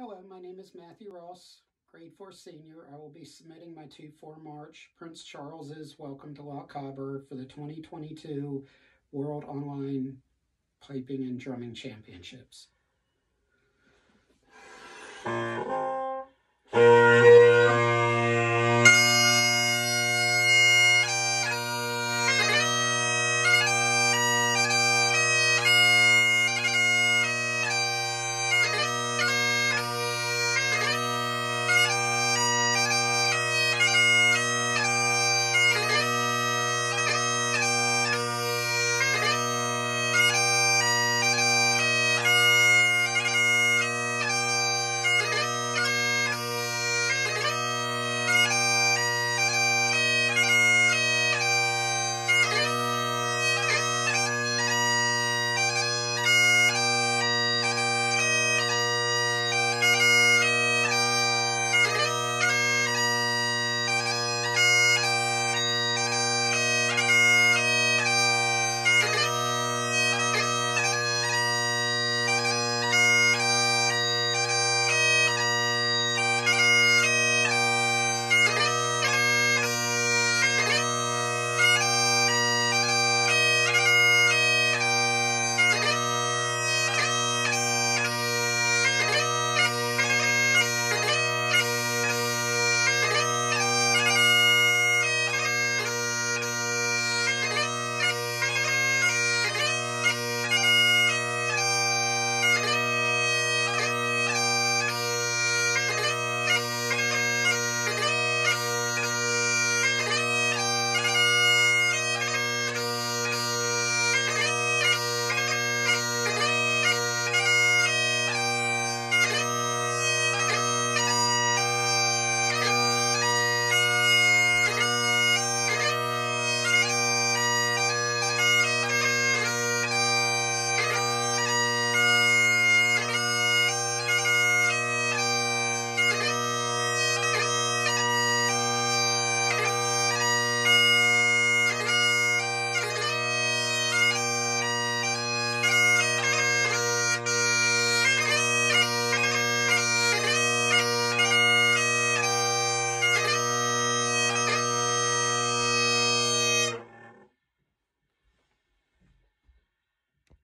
Hello, my name is Matthew Ross, grade 4 senior. I will be submitting my 2-4 march, Prince Charles's Welcome to Lochaber for the 2022 World Online Piping and Drumming Championships.